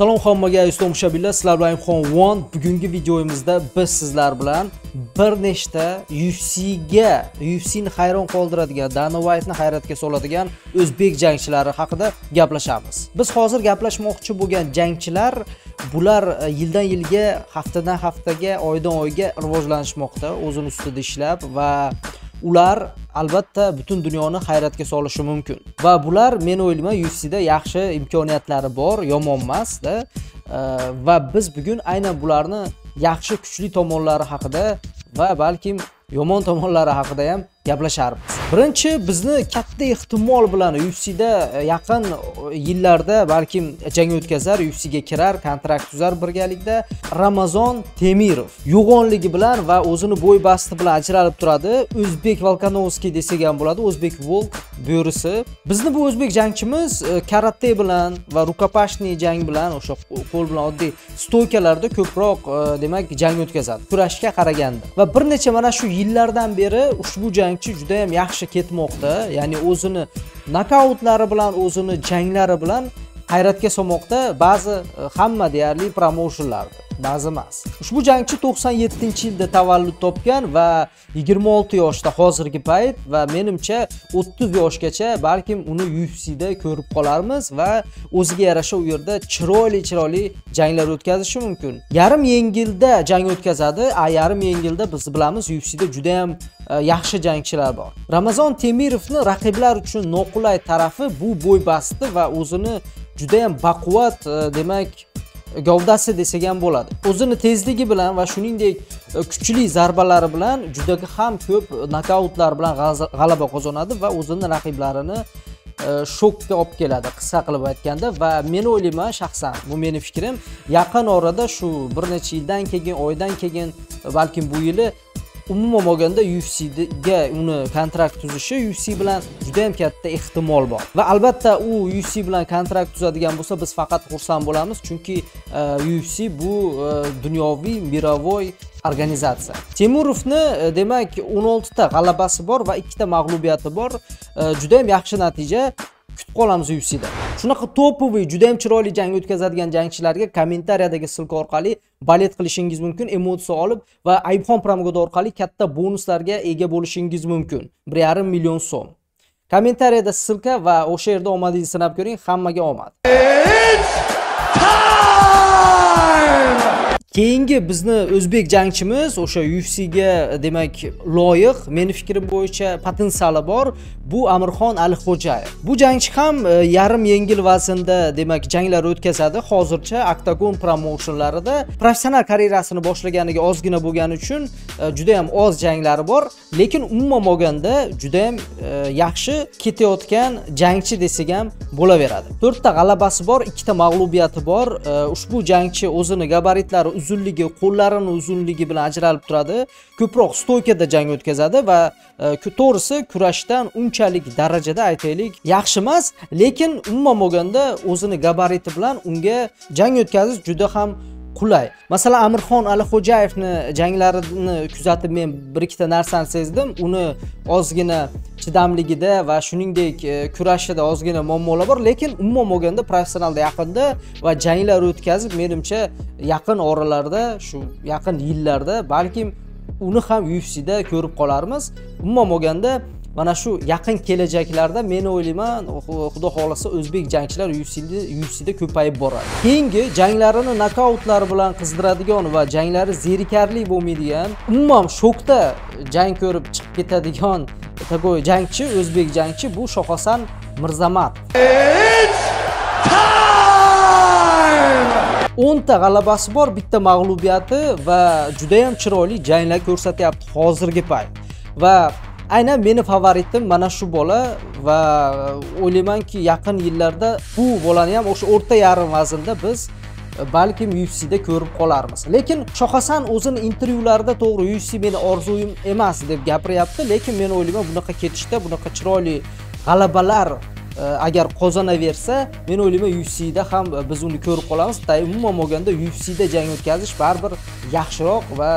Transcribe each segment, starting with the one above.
Salom hammaga aziz tomoshabinlar, sizlar bilan Imxon One. Bugungi videomizda biz sizlar bilan bir nechta UFCga, UFCni hayron qoldiradigan, Dana White'ni hayratga soladigan o'zbek jangchilari haqida gaplashamiz. Biz hozir gaplashmoqchi bo'lgan jangchilar bular e, yildan yilga, haftadan haftaga, oydan oyga rivojlanishmoqda, o'zini ustida ishlab va ular albatta butun dunyoni hayratga solishi mumkin. Va bular men o'ylayman UFCda yaxshi imkoniyatlari bor yomon emasda. Va biz bugun aynan bularni yaxshi kuchli tomonlari haqida va balkim yomon tomonlari haqida ham gaplasharmiz. Birinchi bizni katta ehtimol bilan ufcda e, yaqin e, yillarda balkim jang o'tkazar ufcga kirar kontrakt tuzar birgalikda ramazon temirov yo'g'onligi bilan va o'zini bo'y basti bilan ajralib turadi. O'zbek volkanovskiy desak ham bo'ladi o'zbek volk bo'risi. Bizni bu o'zbek jangchimiz e, karate bilan va rukopashniy jang bilan o'sha qo'l bilan oddiy stoykalarda ko'proq demak jang o'tkazadi. Kurashga qaraganda. Va bir necha mana shu yillardan beri ushbu jang jangchi juda ham yaxshi ketmoqda. Ya'ni o'zini nokautlari bilan o'zini janglari bilan hayratga solmoqda. Ba'zi e, hamma deyarli promoushonlarda ba'zi emas. Ushbu jangchi 97 yilda tavallud topgan va 26 yoshda hozirgi payt va menimcha 30 yoshgacha balkim uni UFCda ko'rib qolarmiz va o'ziga yarasha u yerda chiroyli chiroyli janglar o'tkazishi mumkin. Yarim yengilda jang o'tkazadi a yarim yengilda biz bilamiz UFCda juda ham e, yaxshi jangchilar bor. Ramazon temirovni raqiblar uchun noqulay tarafi bu bo'y basti va o'zini juda ham baquvvat e, demak gavdasi desak ham bo'ladi. O'zini tezligi bilan va shuningdek e, kuchli zarbalari bilan juda ham ko'p nokautlar bilan g'alaba qozonadi va o'zini raqiblarini e, shokka olib keladi qisqa qilib aytganda. Va men o'ylayman shaxsan bu meni fikrim. Yaqin orada shu bir necha yildan keyin oydan keyin balkim bu yili umuman olganda ufcga uni kontrakt tuzishi ufc bilan juda yam katta ehtimol bor. Va albatta u ufc bilan kontrakt tuzadigan bo'lsa biz faqat xursand bo'lamiz chunki e, ufc bu e, dunyoviy mirovoy organizatsiya. Temurovni e, demak 16 ta g'alabasi bor va 2 ta mag'lubiyati bor. Juda ham yaxshi natija. Kutib qolamiz ufcda shunaqa topoviy juda ham chiroyli jang o'tkazadigan jangchilarga kommentariyadagi silka orqali balet qilishingiz mumkin emotsiya olib va ayibxon promogod orqali katta bonuslarga ega bo'lishingiz mumkin. Bir yarim million so'm. Kommentariyada silka va o'sha yerda omadingizni sinab ko'ring hammaga omad. Keyingi bizni o'zbek jangchimiz o'sha ufcga demak loyiq meni fikrim bo'yicha potensiali bor bu amirxon alixo'jayev bu jangchi ham e, yarim yengil vaznda demak janglar o'tkazadi. Hozircha oktagon promotionlarida professional karyerasini boshlaganiga ozgina bo'lgani uchun e, juda ham oz janglari bor. Lekin umuman olganda juda ham e, yaxshi ketayotgan jangchi desak ham bo'laveradi. To'rtta g'alabasi bor ikkita mag'lubiyati bor. E, ushbu jangchi o'zini gabaritlari uzunligi qo'llarini uzunligi bilan ajralib turadi. Ko'proq stoykada jang o'tkazadi va e, to'g'risi kurashdan unchalik darajada aytaylik yaxshi emas. Lekin umuman olganda o'zini gabariti bilan unga jang o'tkazish juda ham qulay. Masalan amirxon alixo'jayevni janglarini kuzatib men bir ikkita narsani sezdim. Uni ozgina chidamligida va shuningdek e, kurashida ozgina muammolar bor lekin umuman olganda professionalda yaqinda va janglar o'tkazib menimcha yaqin oralarda shu yaqin yillarda balkim uni ham ufcda ko'rib qolarmiz. Umuman olganda mana shu yaqin kelajaklarda men o'ylayman xudo xohlasa o'zbek jangchilar ufcda ko'payib boradi. Keyingi janglarini nokautlar bilan qizdiradigan va janglari zerikarli bo'lmaydigan umuman shokda jang ko'rib chiqib ketadigan такой jangchi o'zbek jangchi bu shohasan mirzamat. O'nta g'alabasi bor bitta mag'lubiyati va judayam chiroyli janglar ko'rsatyapti hozirgi payt. Va aynan meni favoritim mana shu bola va o'ylaymanki yaqin yillarda bu bolani ham o'sha o'rta yarim vaznda biz e, balkim ufcda ko'rib qolarmiz. Lekin shohasan o'zini intervyularida to'g'ri ufc meni orzuyim emas deb gapiryapti. Lekin men o'ylayman bunaqa ketishda bunaqa chiroyli g'alabalar e, agar qozonaversa men o'ylayman ufcda ham e, biz uni ko'rib qolamiz. Umuman bo'lganda ufcda jang o'tkazish baribir yaxshiroq va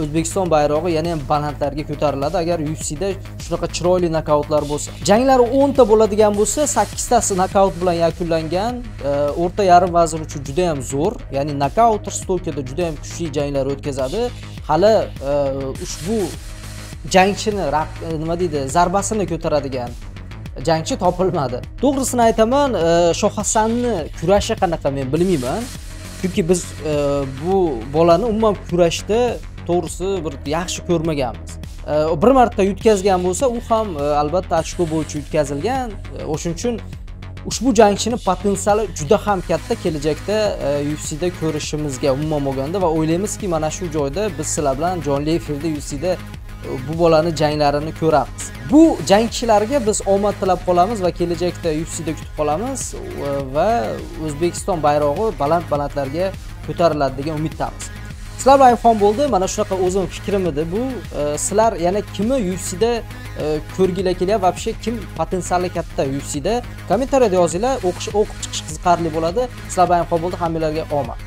o'zbekiston bayrog'i yana ham balandlarga ko'tariladi. Agar ufcda shunaqa chiroyli nokautlar bo'lsa janglari o'nta bo'ladigan bo'lsa sakkiztasi nokaut bilan yakunlangan e, o'rta yarim vazn uchun juda yam zo'r. Ya'ni nokauter stokada juda yam kuchli janglar o'tkazadi. Hali e, ushbu jangchini e, nima deydi zarbasini ko'taradigan jangchi topilmadi. To'g'risini aytaman shohasanni shoh hasanni kurashi qanaqa men bilmayman. Chunki biz bu bolani umuman kurashda to'g'risi bir yaxshi ko'rmaganmiz. Bir marta yutkazgan bo'lsa u ham e, albatta ochko bo'yicha yutkazilgan. E, O'shaning uchun ushbu jangchini potensiali juda ham katta kelajakda e, ufcda ko'rishimizga umuman bo'lganda va o'ylaymizki mana shu joyda biz sizlar bilan jonli efirda ufcda bu bolani janglarini ko'ramiz. Bu jangchilarga biz omad tilab qolamiz va kelajakda ufcda kutib qolamiz. Va o'zbekiston bayrog'i baland balandlarga ko'tariladi degan umiddamiz. Sizlar bilan ayfon bo'ldi. Mana shunaqa o'zim fikrim edi. Bu e, sizlar yana kimni ufcda e, ko'rginglar kelyapti вообще kim potensiali katta ufcda kommentariyada yozinglar. O'qish o'qib chiqish qiziqarli bo'ladi. Sizlar bilan ayfon bo'ldi. Hammanglarga omad.